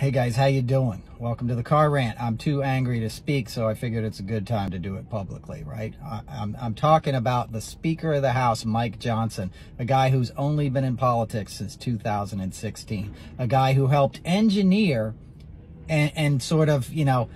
Hey guys, how you doing? Welcome to the car rant. I'm too angry to speak, so I figured it's a good time to do it publicly, right? I, am I'm, I'm talking about the Speaker of the House, Mike Johnson, a guy who's only been in politics since 2016, a guy who helped engineer and, and sort of, you know,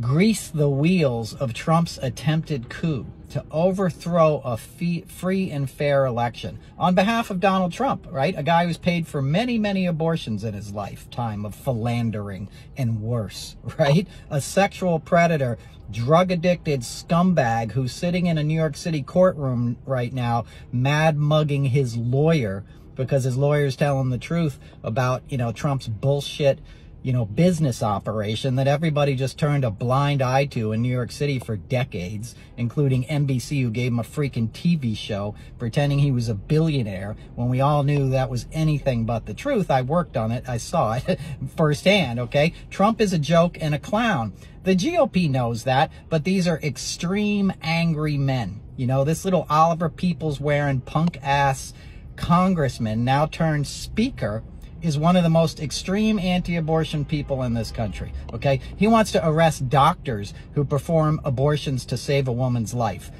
grease the wheels of Trump's attempted coup to overthrow a free and fair election on behalf of Donald Trump, right? A guy who's paid for many, many abortions in his lifetime of philandering and worse, right? A sexual predator, drug addicted scumbag who's sitting in a New York City courtroom right now, mad mugging his lawyer because his lawyer's telling the truth about, you know, Trump's bullshit you know, business operation that everybody just turned a blind eye to in New York City for decades, including NBC, who gave him a freaking TV show pretending he was a billionaire when we all knew that was anything but the truth. I worked on it. I saw it firsthand, okay? Trump is a joke and a clown. The GOP knows that, but these are extreme angry men. You know, this little Oliver Peoples wearing punk ass congressman now turned speaker is one of the most extreme anti-abortion people in this country, okay? He wants to arrest doctors who perform abortions to save a woman's life.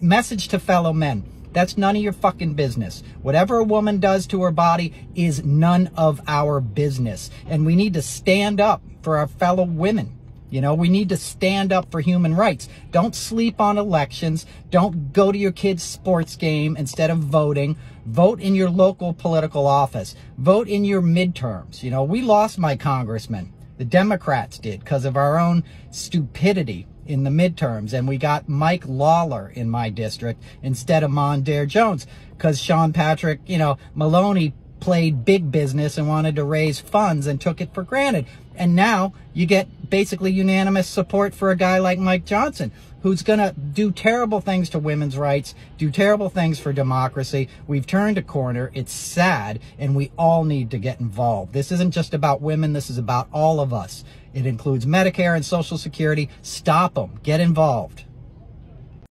Message to fellow men. That's none of your fucking business. Whatever a woman does to her body is none of our business. And we need to stand up for our fellow women. You know, we need to stand up for human rights. Don't sleep on elections. Don't go to your kid's sports game instead of voting. Vote in your local political office. Vote in your midterms. You know, we lost my congressman. The Democrats did because of our own stupidity in the midterms. And we got Mike Lawler in my district instead of Mondaire Jones because Sean Patrick, you know, Maloney played big business and wanted to raise funds and took it for granted. And now you get basically unanimous support for a guy like Mike Johnson, who's going to do terrible things to women's rights, do terrible things for democracy. We've turned a corner. It's sad, and we all need to get involved. This isn't just about women. This is about all of us. It includes Medicare and Social Security. Stop them. Get involved.